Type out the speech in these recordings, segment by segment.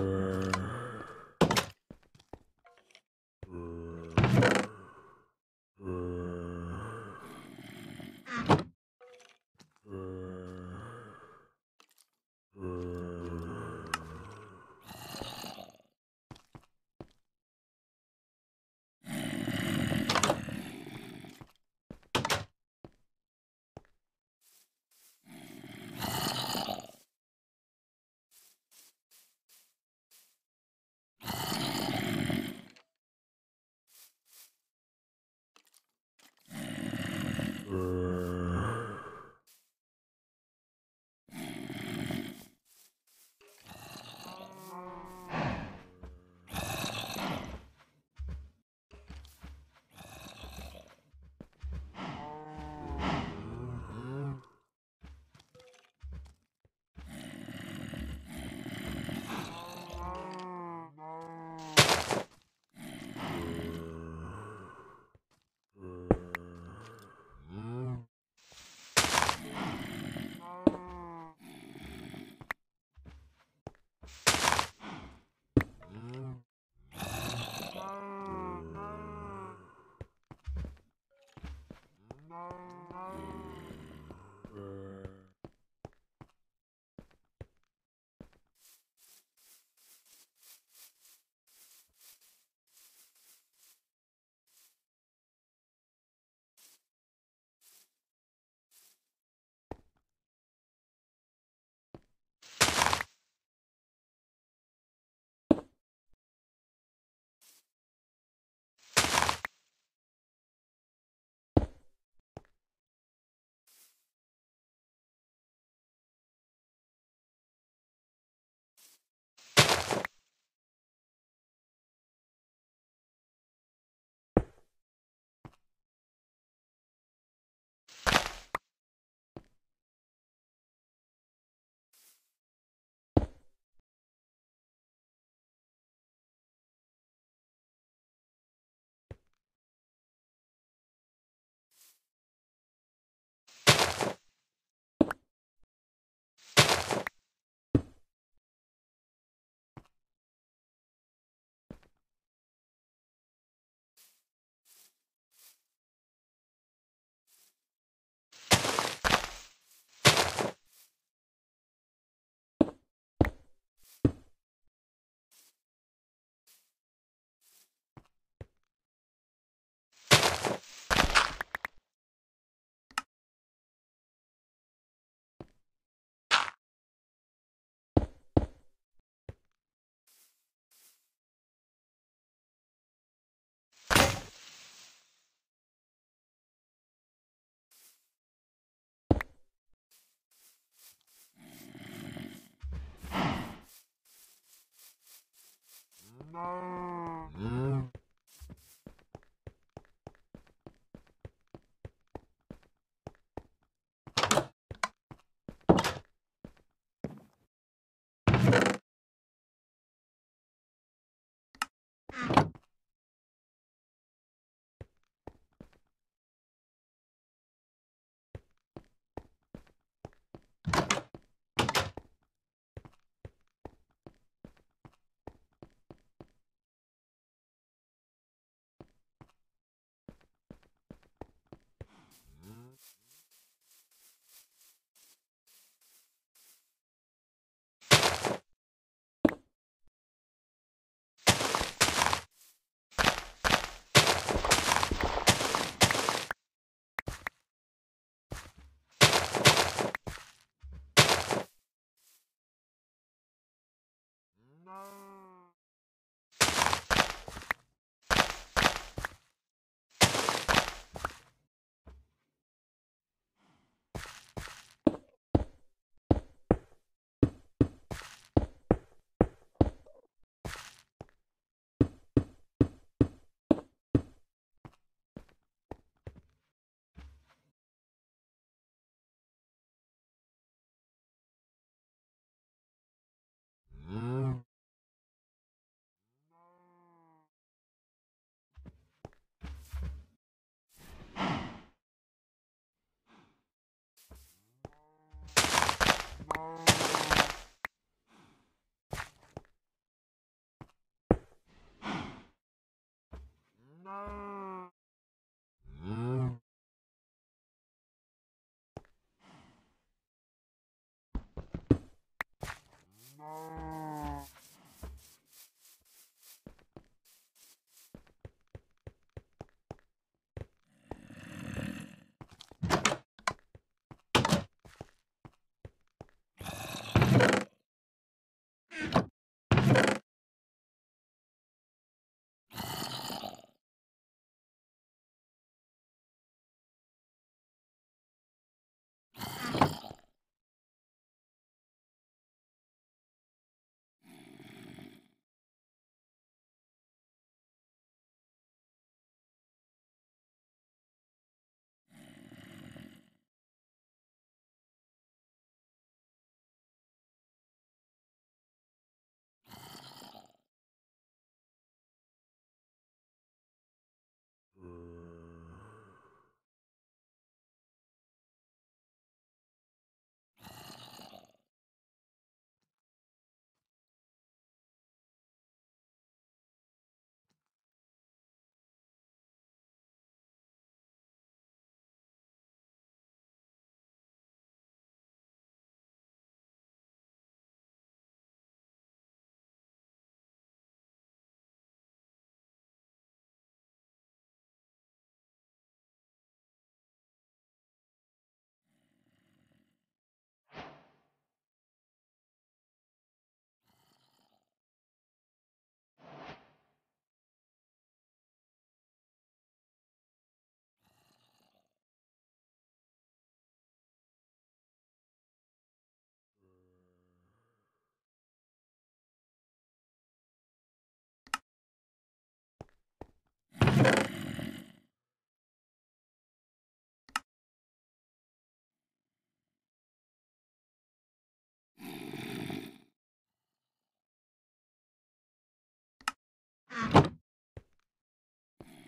for で。No.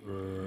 Uh.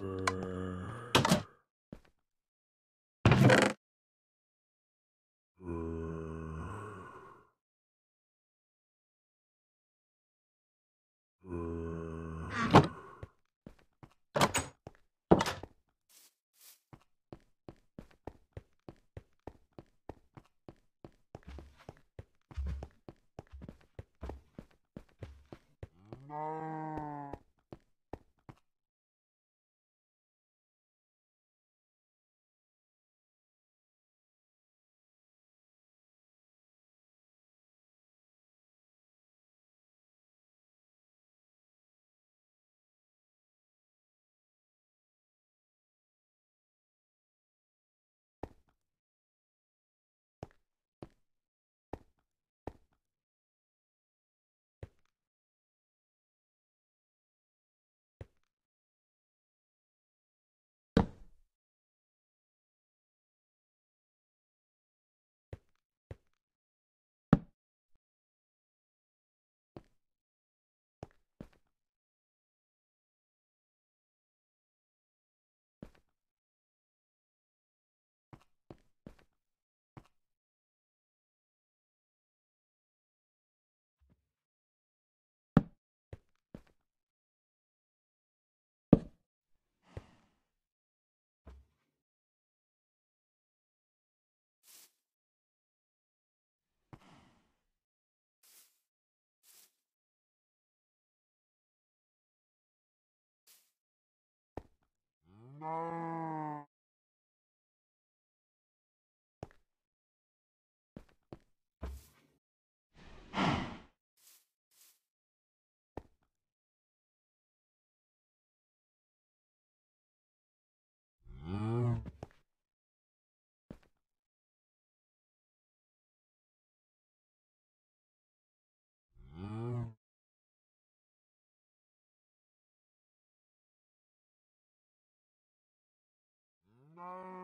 No. Não! No.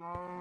No.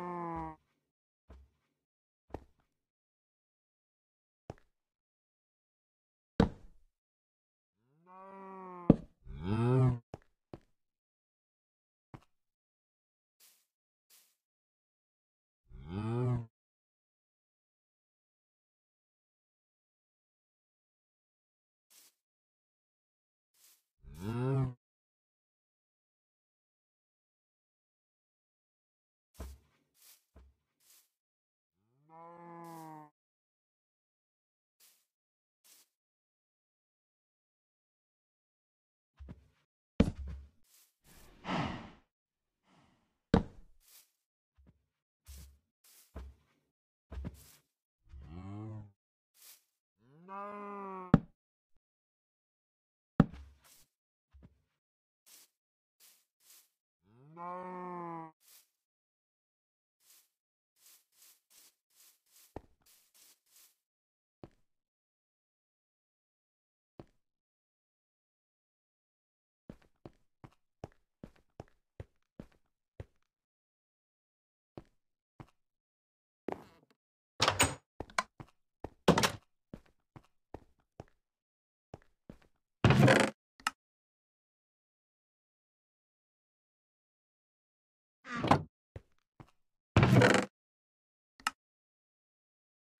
No.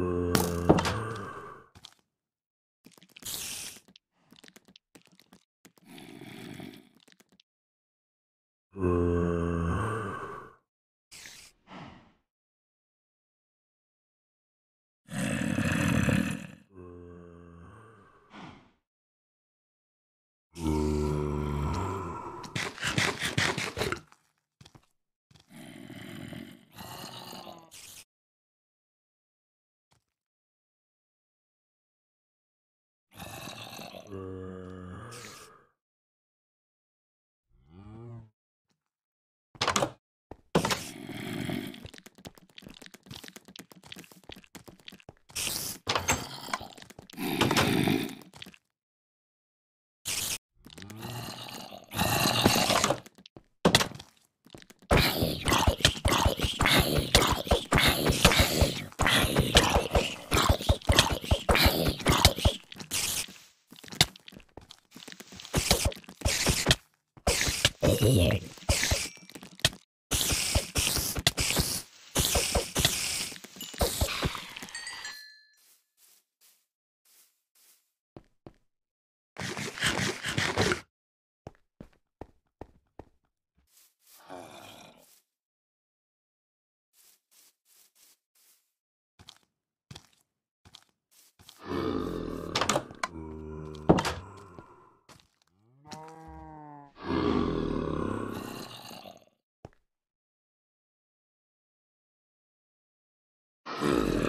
Uh... here. Here.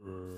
Mm.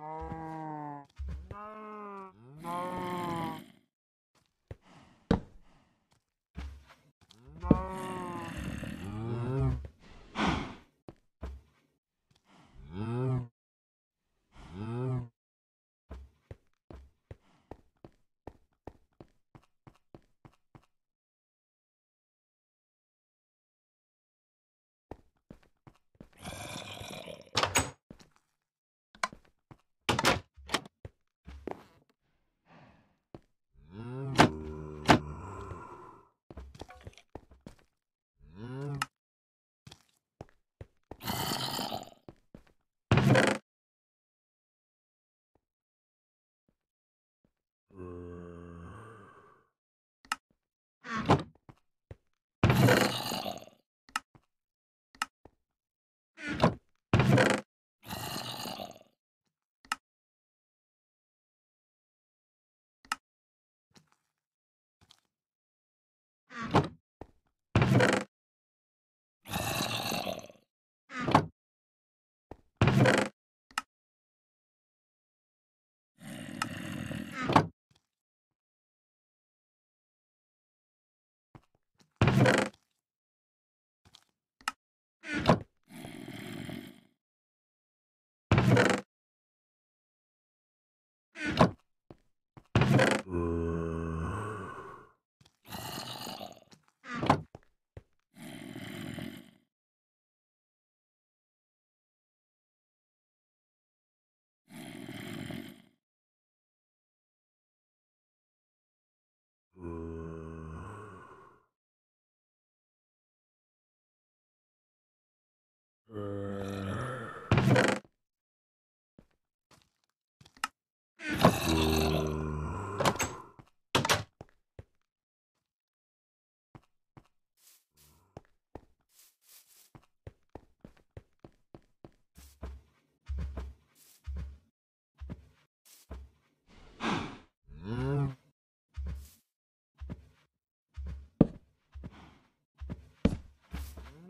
No. Uh...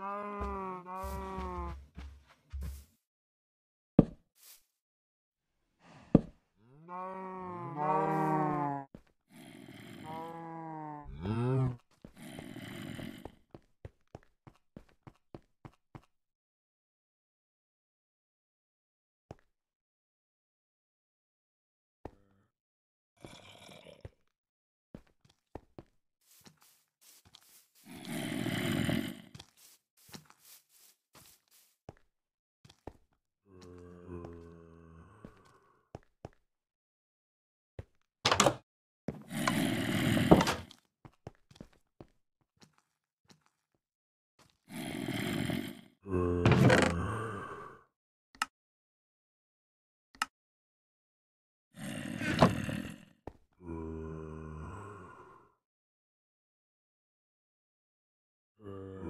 no. 嗯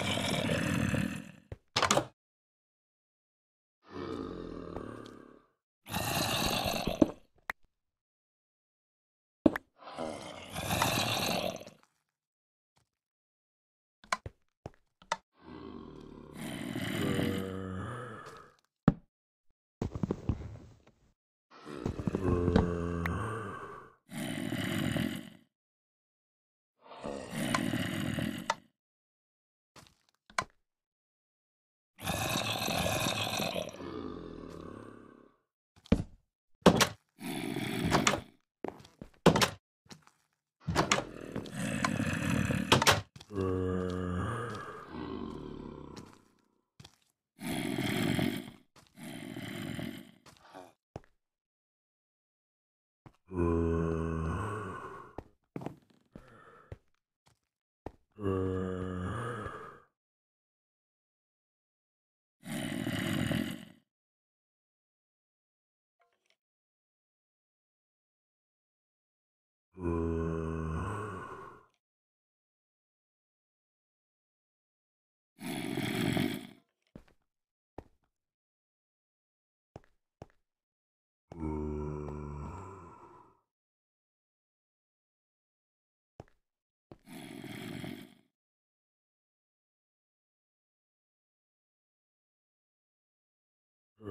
Uh...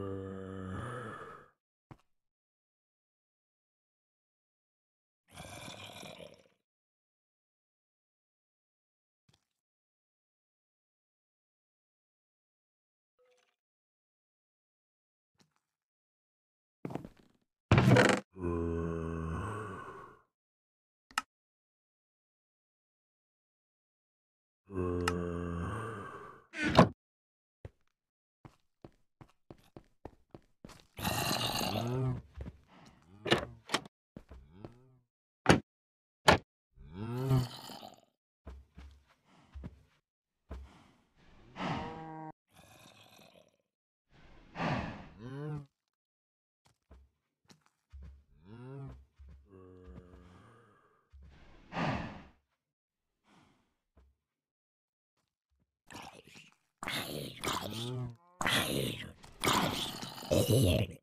Here.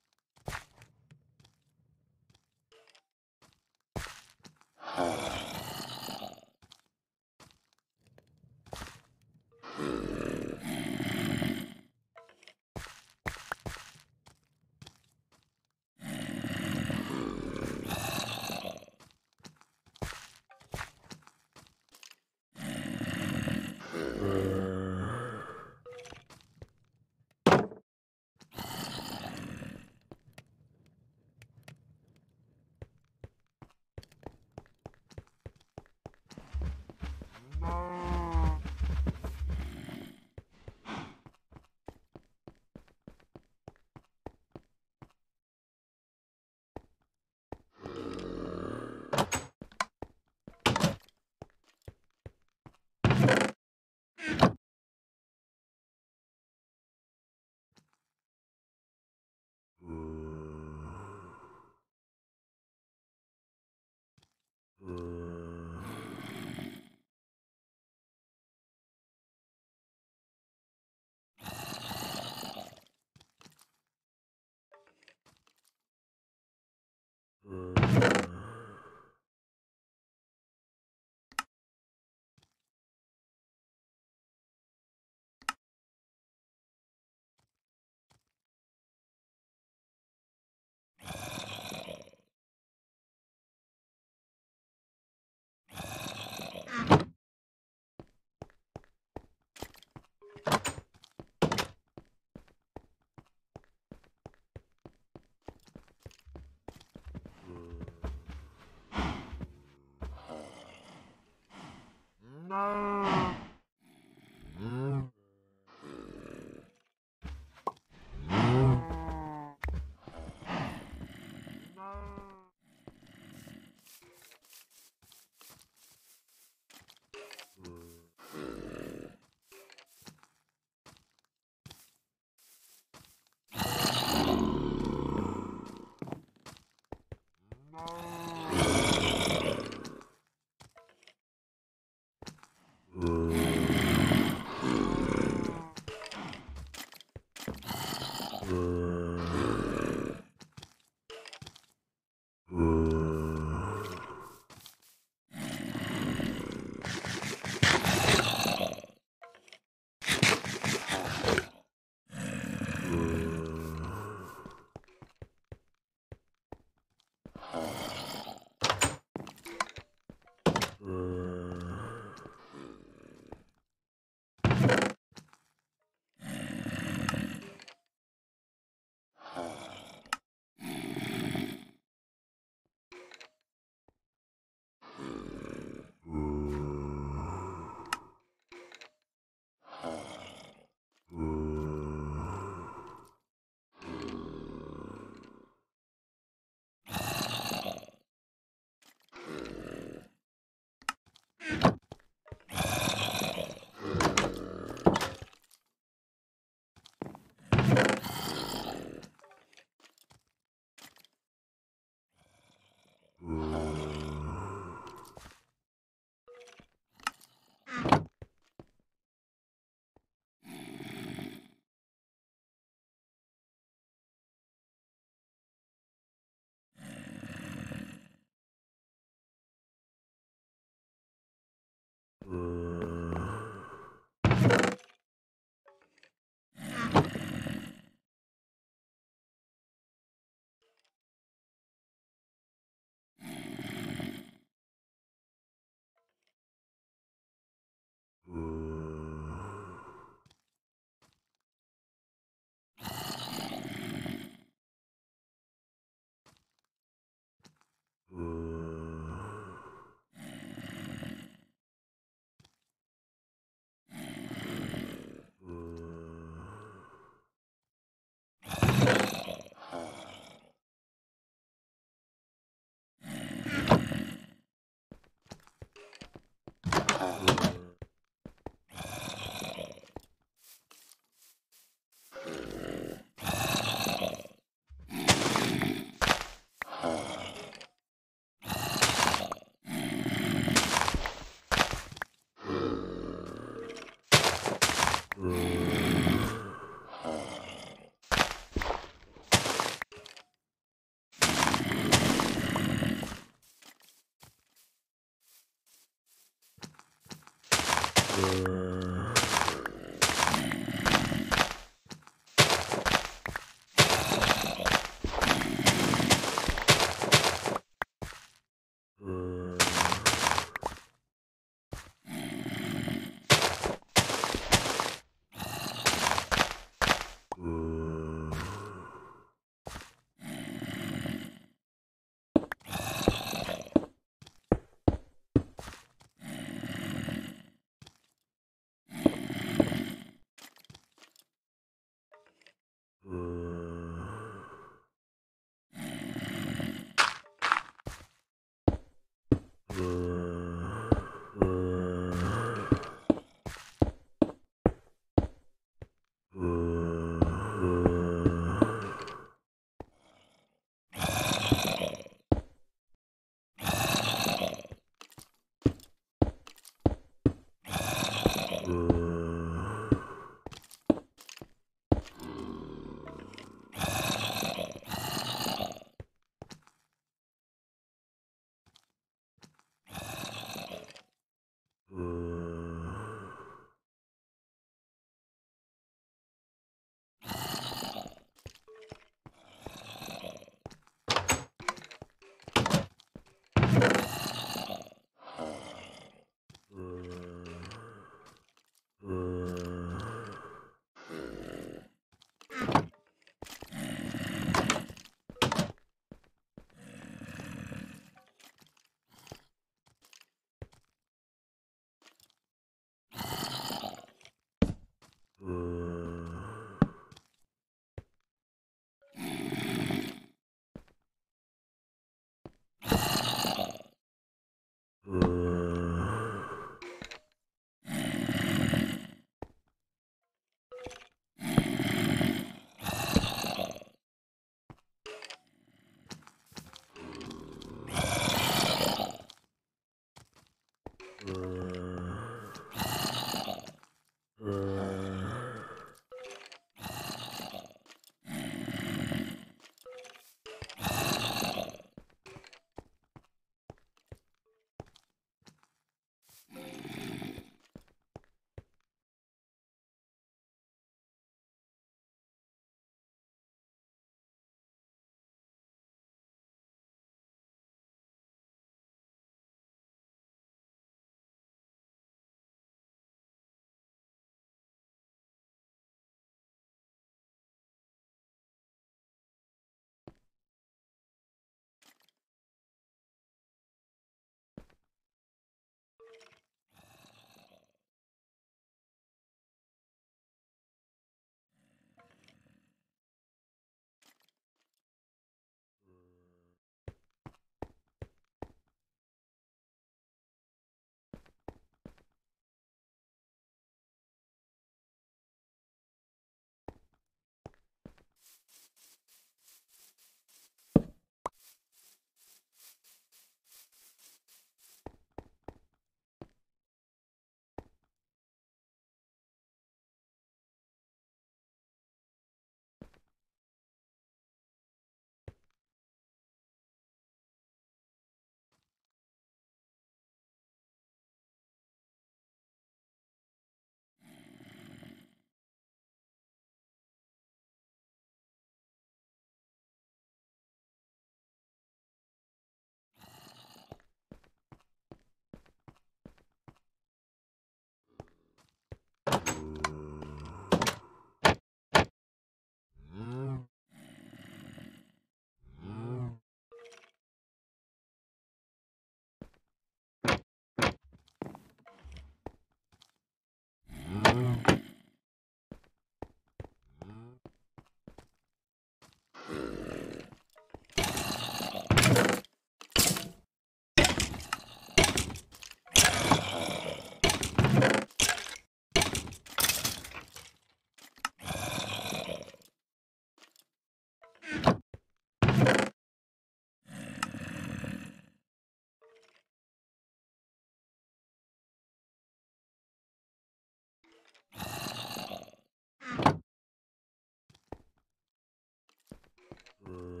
remember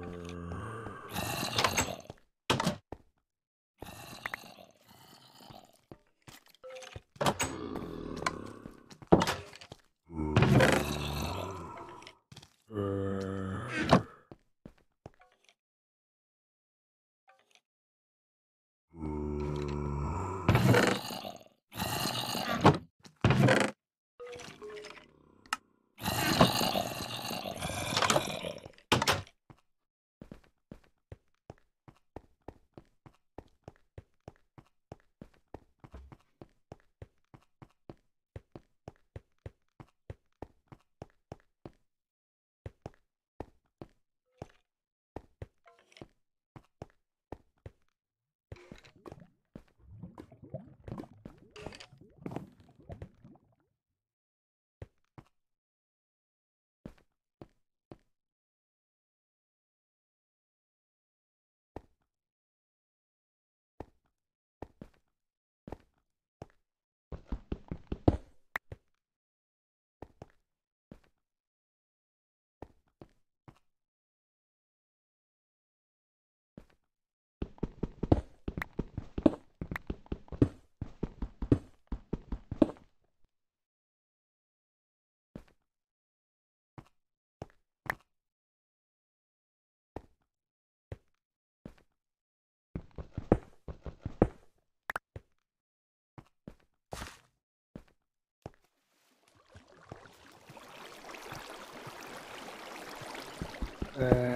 uh,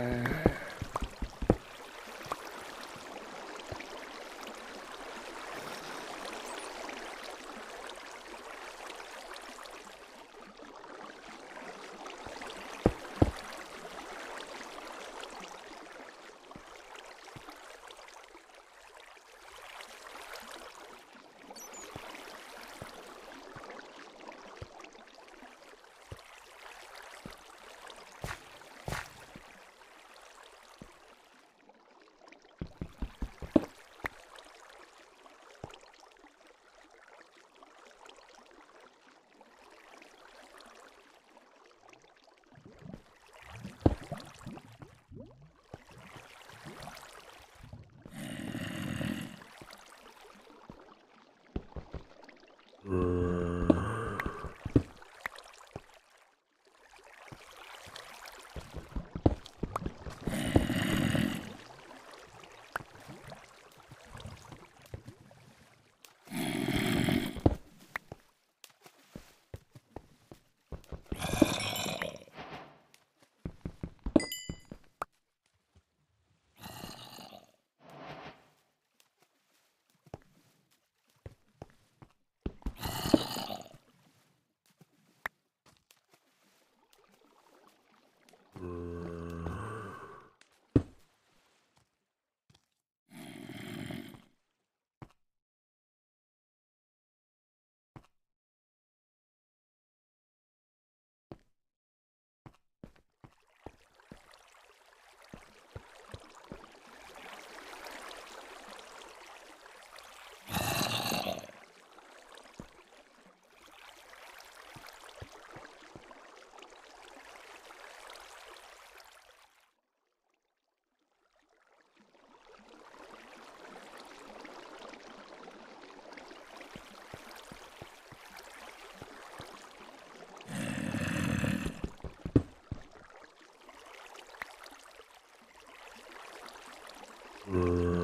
Mm.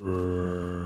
Mm.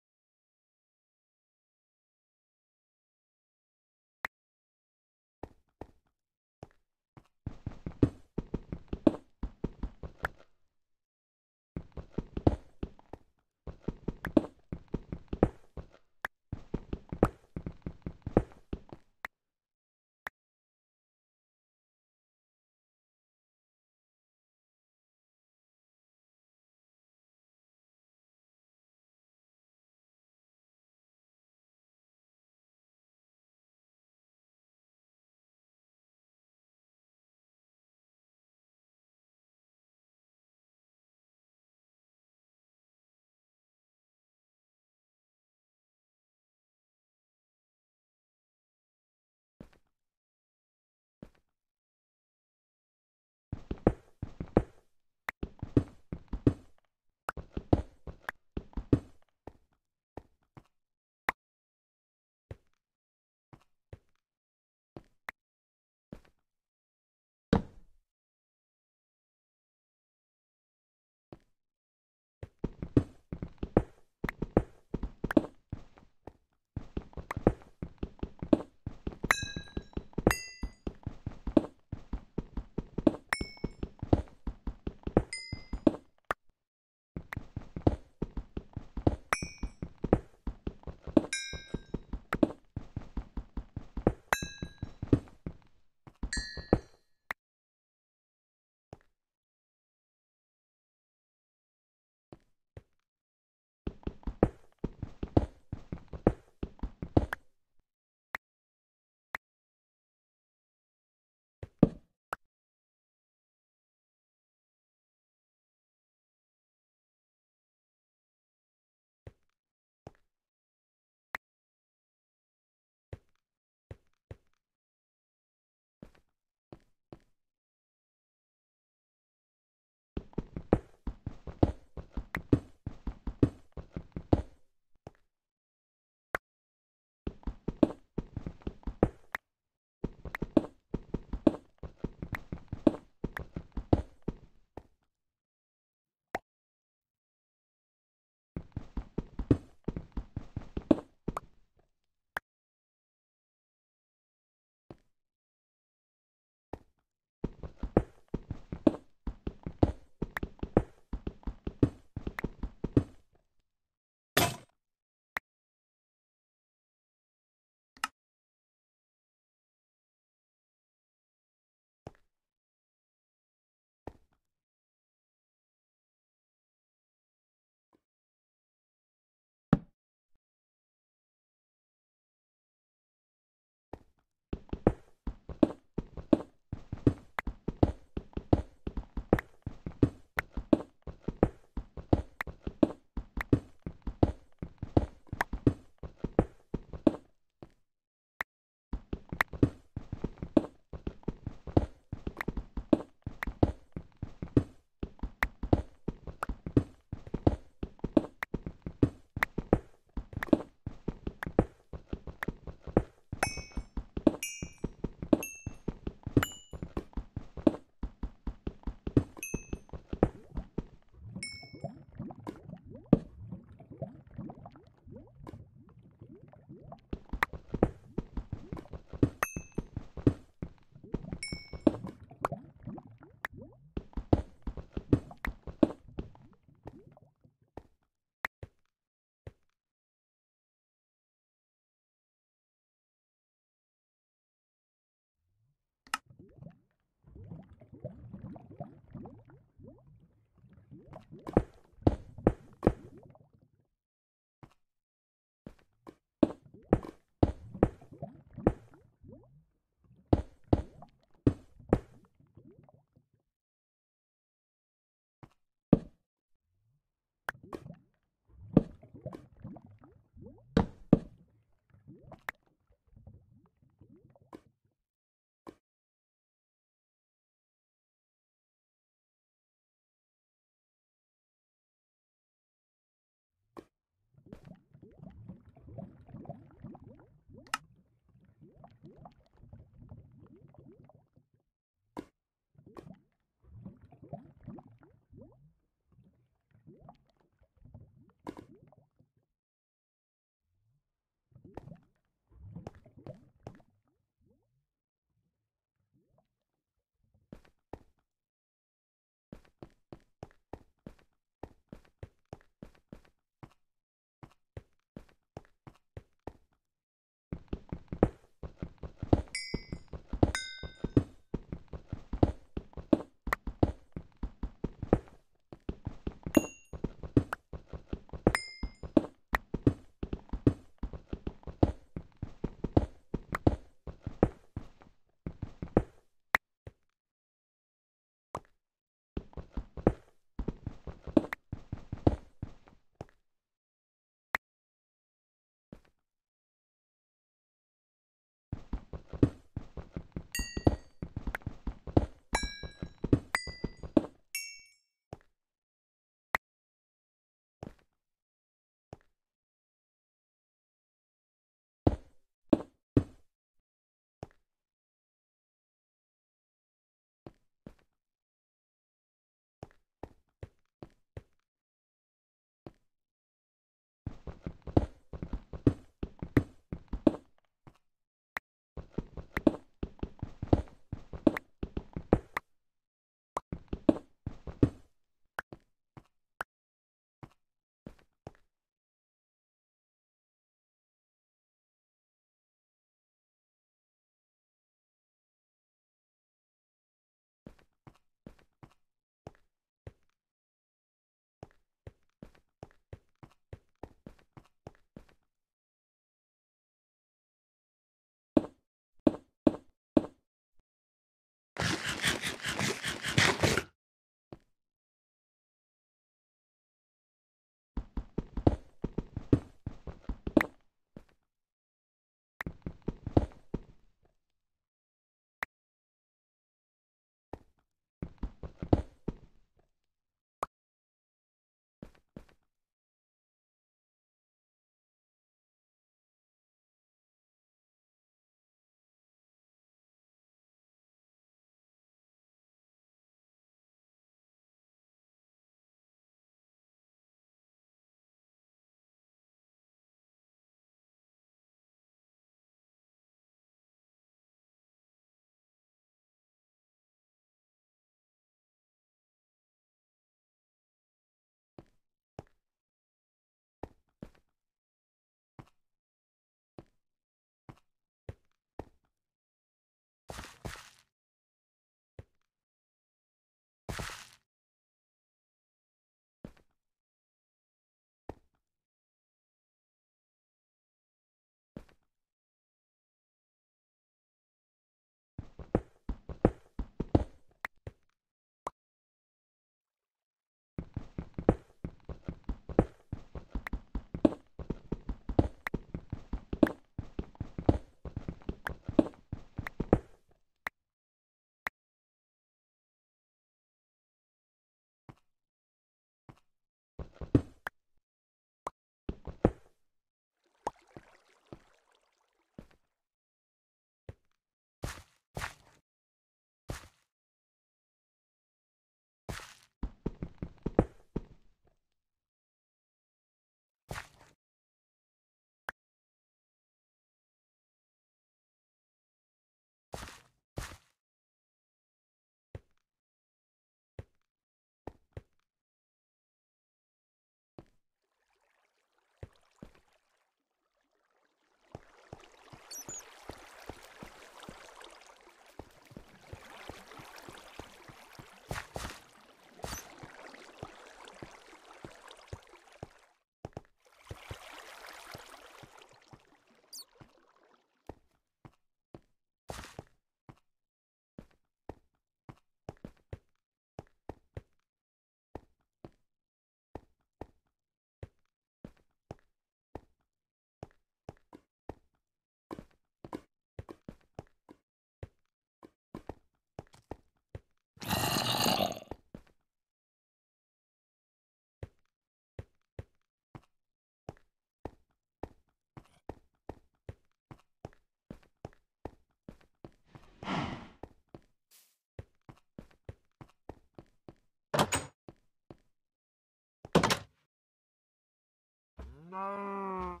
no.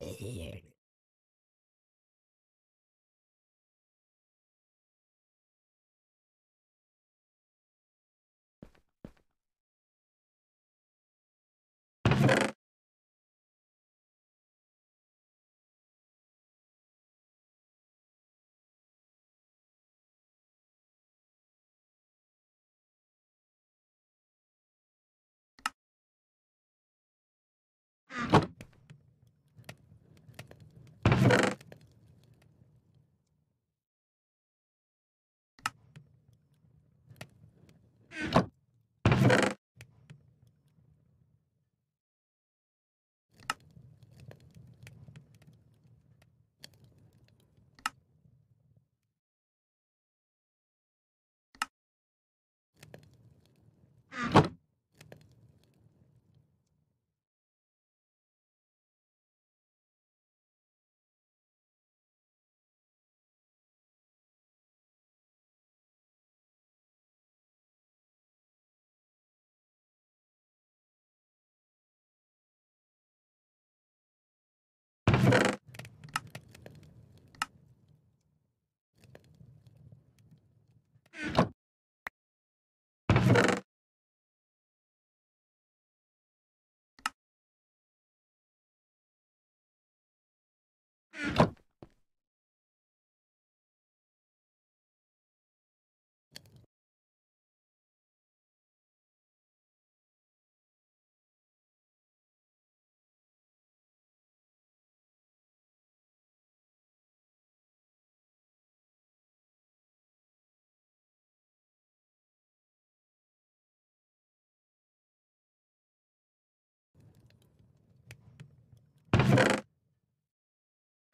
Yeah. you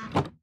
Bye.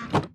Mm-hmm.